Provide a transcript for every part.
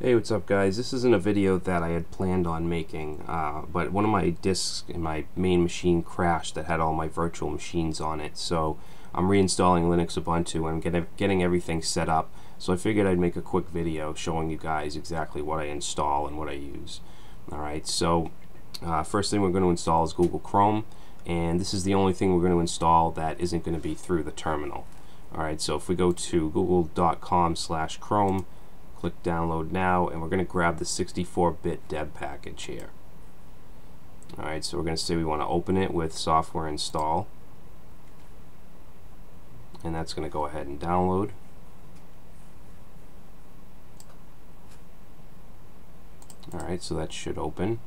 Hey, what's up guys? This isn't a video that I had planned on making, uh, but one of my disks in my main machine crashed that had all my virtual machines on it, so I'm reinstalling Linux Ubuntu and getting, getting everything set up, so I figured I'd make a quick video showing you guys exactly what I install and what I use. Alright, so uh, first thing we're going to install is Google Chrome, and this is the only thing we're going to install that isn't going to be through the terminal. Alright, so if we go to google.com slash chrome, click download now and we're going to grab the 64-bit deb package here. Alright so we're going to say we want to open it with software install. And that's going to go ahead and download. Alright so that should open.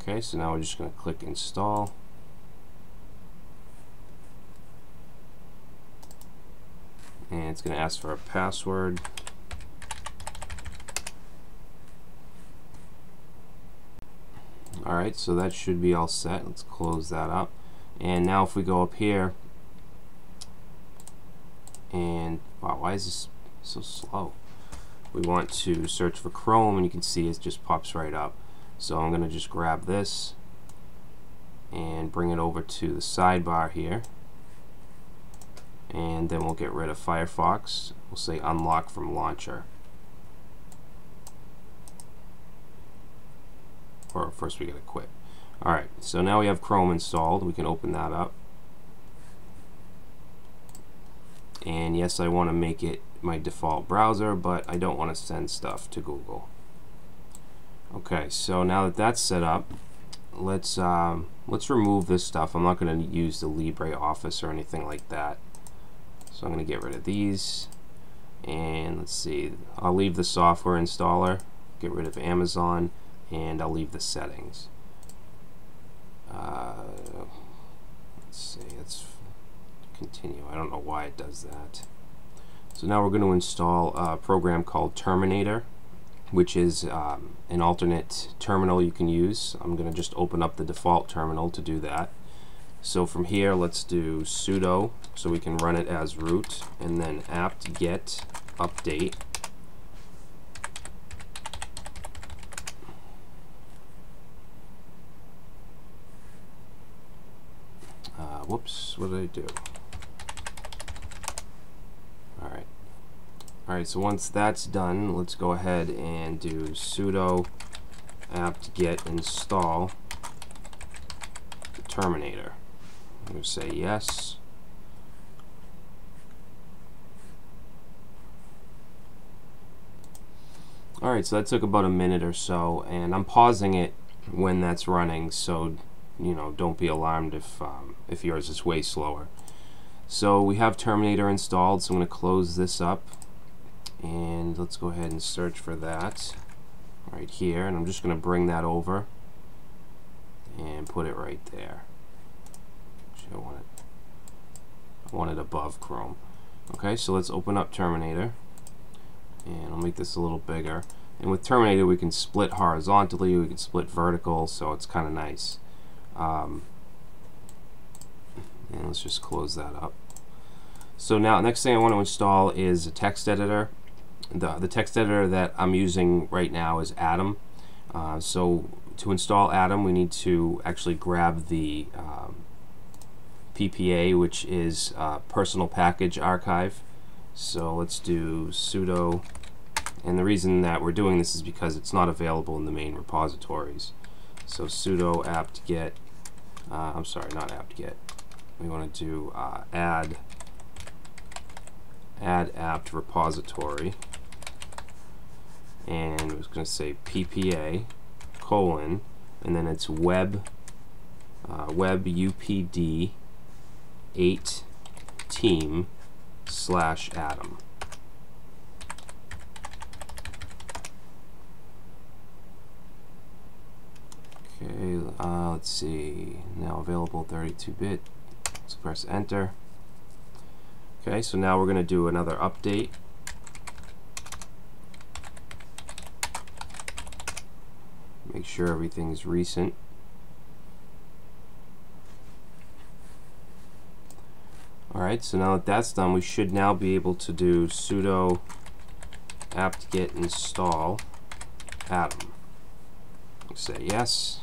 Okay so now we're just going to click install and it's going to ask for a password. Alright so that should be all set. Let's close that up. And now if we go up here and wow why is this so slow? We want to search for Chrome and you can see it just pops right up. So I'm gonna just grab this and bring it over to the sidebar here and then we'll get rid of Firefox. We'll say unlock from launcher. Or first we gotta quit. Alright, so now we have Chrome installed. We can open that up. And yes, I want to make it my default browser, but I don't want to send stuff to Google. Okay, so now that that's set up, let's um, let's remove this stuff. I'm not going to use the LibreOffice or anything like that. I'm going to get rid of these. And let's see, I'll leave the software installer, get rid of Amazon, and I'll leave the settings. Uh, let's see, let's continue. I don't know why it does that. So now we're going to install a program called Terminator, which is um, an alternate terminal you can use. I'm going to just open up the default terminal to do that. So from here, let's do sudo, so we can run it as root, and then apt-get update. Uh, whoops, what did I do? Alright. Alright, so once that's done, let's go ahead and do sudo apt-get install Terminator. I'm going to say yes. Alright, so that took about a minute or so, and I'm pausing it when that's running, so you know, don't be alarmed if, um, if yours is way slower. So we have Terminator installed, so I'm going to close this up, and let's go ahead and search for that right here, and I'm just going to bring that over and put it right there. I want it. I want it above Chrome. Okay, so let's open up Terminator, and I'll make this a little bigger. And with Terminator, we can split horizontally, we can split vertical, so it's kind of nice. Um, and let's just close that up. So now, next thing I want to install is a text editor. The, the text editor that I'm using right now is Atom. Uh, so to install Atom, we need to actually grab the um, PPA, which is uh, Personal Package Archive. So let's do sudo, and the reason that we're doing this is because it's not available in the main repositories. So sudo apt-get, uh, I'm sorry, not apt-get. We want to do uh, add add apt repository, and was going to say PPA colon, and then it's web uh, web upd 8 team slash atom. Okay, uh, let's see. Now available 32-bit. Let's press enter. Okay, so now we're going to do another update. Make sure everything's recent. Alright, so now that that's done, we should now be able to do sudo apt-get install atom. Say yes.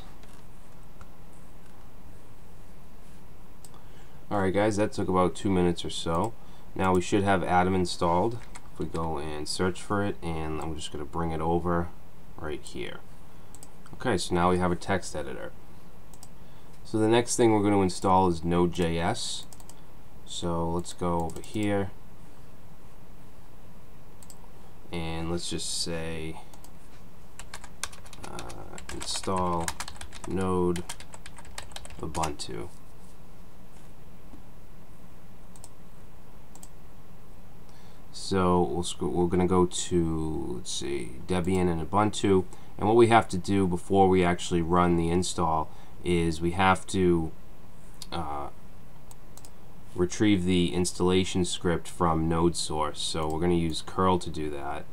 Alright guys, that took about two minutes or so. Now we should have Atom installed. If we go and search for it, and I'm just going to bring it over right here. Okay, so now we have a text editor. So the next thing we're going to install is Node.js. So let's go over here and let's just say uh, install node Ubuntu. So we'll, we're going to go to, let's see, Debian and Ubuntu. And what we have to do before we actually run the install is we have to uh, retrieve the installation script from node source. So we're going to use curl to do that.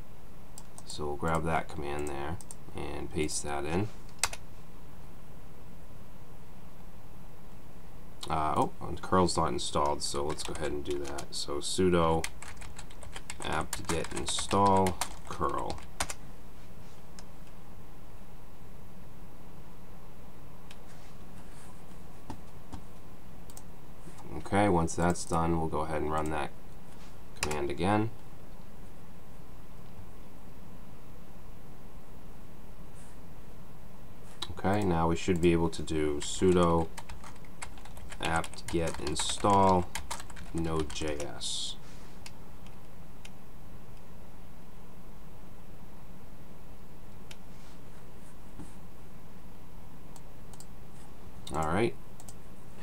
So we'll grab that command there and paste that in. Uh, oh, curl's not installed, so let's go ahead and do that. So sudo apt-get install curl. Okay, once that's done, we'll go ahead and run that command again. Okay, now we should be able to do sudo apt-get install node.js. Alright,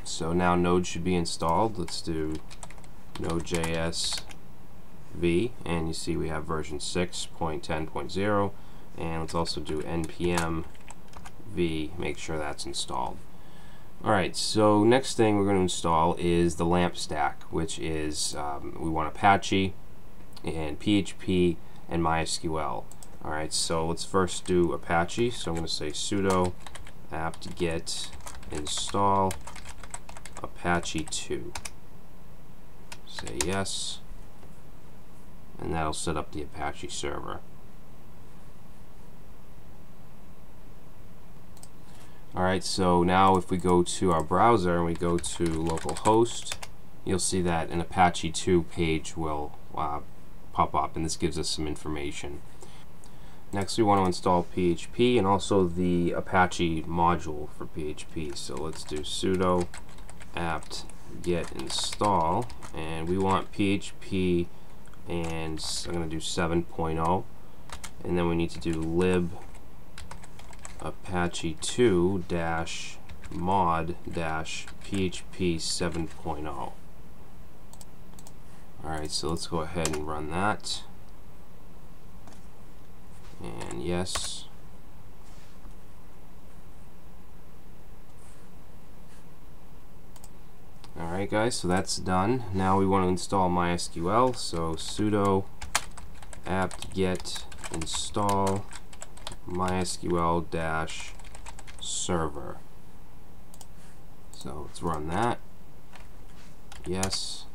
so now Node should be installed. Let's do Node.js v, and you see we have version 6.10.0, and let's also do npm v, make sure that's installed. Alright, so next thing we're going to install is the LAMP stack, which is, um, we want Apache and PHP and MySQL. Alright, so let's first do Apache, so I'm going to say sudo apt-get install Apache 2. Say yes, and that'll set up the Apache server. Alright, so now if we go to our browser and we go to localhost, you'll see that an Apache 2 page will uh, pop up, and this gives us some information. Next we want to install PHP and also the Apache module for PHP. So let's do sudo apt get install and we want PHP and I'm going to do 7.0 and then we need to do lib apache 2 dash mod dash php 7.0 alright so let's go ahead and run that. And yes guys so that's done now we want to install MySQL so sudo apt get install mysql dash server so let's run that yes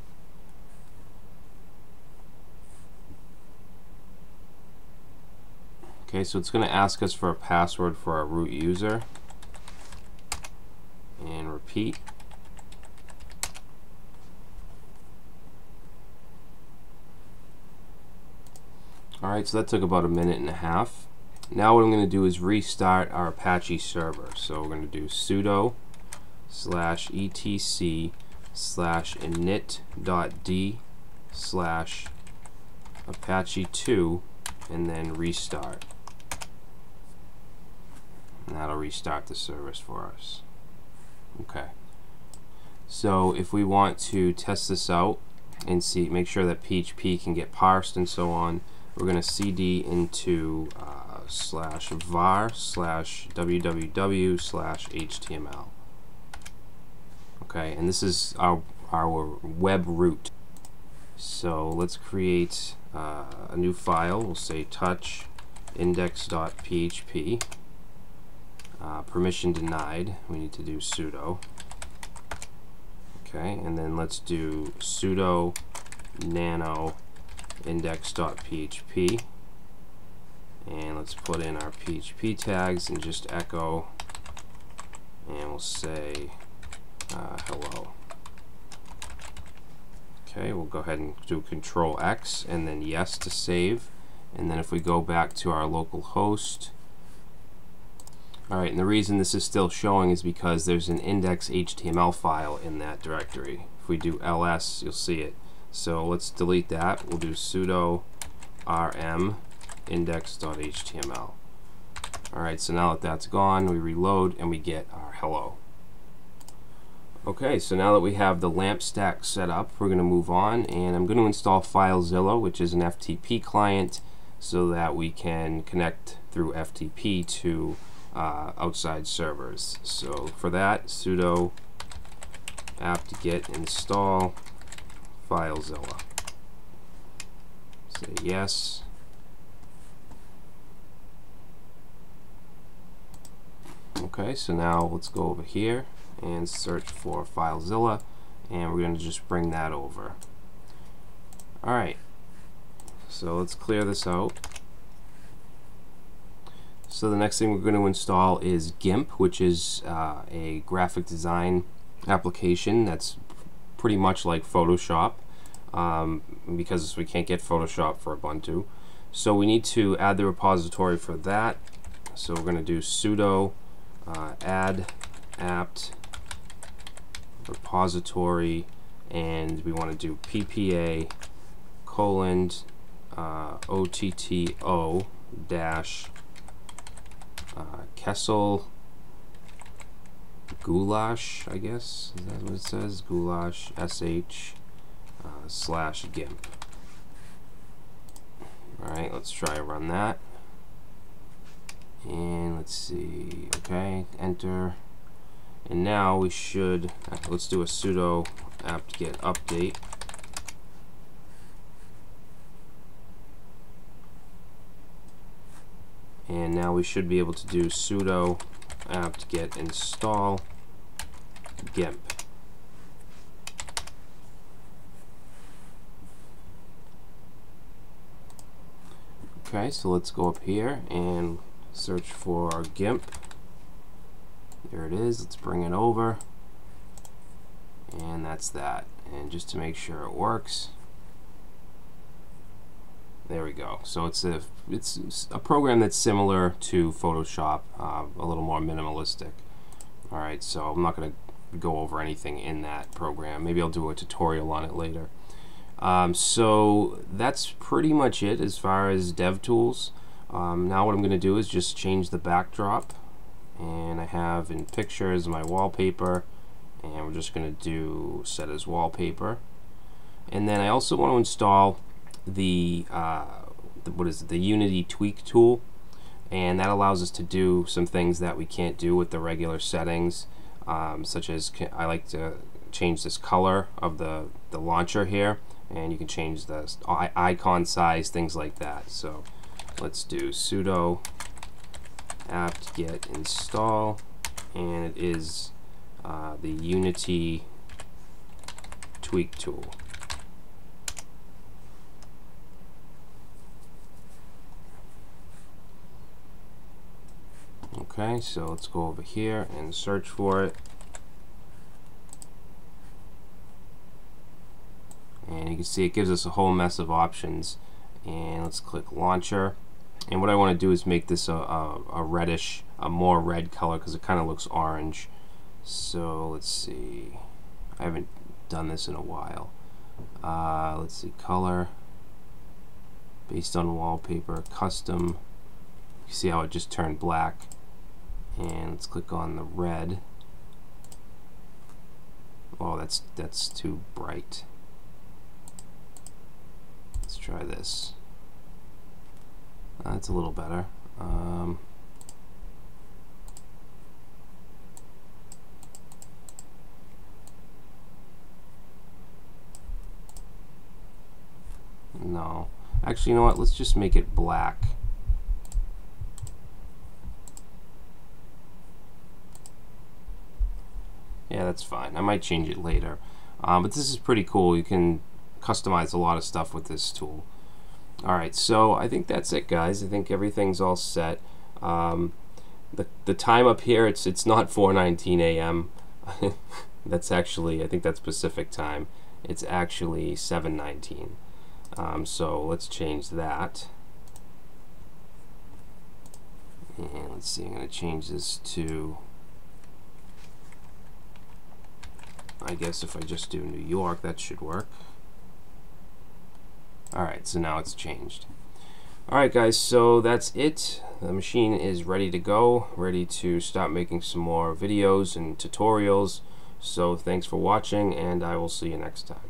Okay, so it's going to ask us for a password for our root user. And repeat. Alright, so that took about a minute and a half. Now what I'm going to do is restart our Apache server. So we're going to do sudo slash etc slash init.d slash apache 2 and then restart and that'll restart the service for us. Okay. So if we want to test this out and see, make sure that PHP can get parsed and so on, we're going to cd into uh, slash var slash www slash html. Okay, and this is our, our web root. So let's create uh, a new file. We'll say touch index.php uh, permission denied we need to do sudo Okay, and then let's do sudo nano index.php and let's put in our PHP tags and just echo and we'll say uh, hello. Okay, we'll go ahead and do control X and then yes to save and then if we go back to our local host Alright, and the reason this is still showing is because there's an index HTML file in that directory. If we do ls, you'll see it. So let's delete that. We'll do sudo rm index.html. Alright, so now that that's gone, we reload and we get our hello. Okay, so now that we have the LAMP stack set up, we're going to move on and I'm going to install FileZilla, which is an FTP client, so that we can connect through FTP to uh, outside servers. So for that, sudo apt-get install FileZilla. Say yes. Okay, so now let's go over here and search for FileZilla and we're going to just bring that over. Alright, so let's clear this out. So the next thing we're going to install is GIMP, which is uh, a graphic design application that's pretty much like Photoshop um, because we can't get Photoshop for Ubuntu. So we need to add the repository for that. So we're going to do sudo uh, add apt repository and we want to do ppa colon uh, otto dash uh, Kessel goulash I guess? Is that what it says? Goulash sh uh, slash gimp. Alright let's try run that. And let's see okay enter. And now we should let's do a sudo apt-get update. And now we should be able to do sudo apt-get install gimp okay so let's go up here and search for GIMP. There it is. Let's bring it over. And that's that. And just to make sure it works, there we go. So it's a it's a program that's similar to Photoshop, uh, a little more minimalistic. All right, so I'm not going to go over anything in that program. Maybe I'll do a tutorial on it later. Um, so that's pretty much it as far as DevTools. Um, now what I'm going to do is just change the backdrop and I have in pictures my wallpaper and we're just going to do set as wallpaper and then I also want to install the, uh, the what is it the Unity tweak tool. And that allows us to do some things that we can't do with the regular settings um, such as I like to change this color of the the launcher here. And you can change the icon size things like that. So let's do sudo apt get install. And it is uh, the Unity tweak tool. Okay, so let's go over here and search for it. And you can see it gives us a whole mess of options. And let's click launcher. And what I want to do is make this a, a, a reddish a more red color because it kind of looks orange. So let's see. I haven't done this in a while. Uh, let's see color. Based on wallpaper custom. You see how it just turned black and let's click on the red oh that's that's too bright let's try this that's a little better. Um, no. Actually, you know what? Let's just make it black. That's fine. I might change it later. Um, but this is pretty cool. You can customize a lot of stuff with this tool. Alright, so I think that's it guys. I think everything's all set. Um, the, the time up here, it's, it's not 4.19 a.m. that's actually, I think that's Pacific time. It's actually 7.19. Um, so let's change that. And let's see, I'm going to change this to, I guess if I just do New York, that should work. Alright, so now it's changed. Alright guys, so that's it. The machine is ready to go, ready to start making some more videos and tutorials. So thanks for watching, and I will see you next time.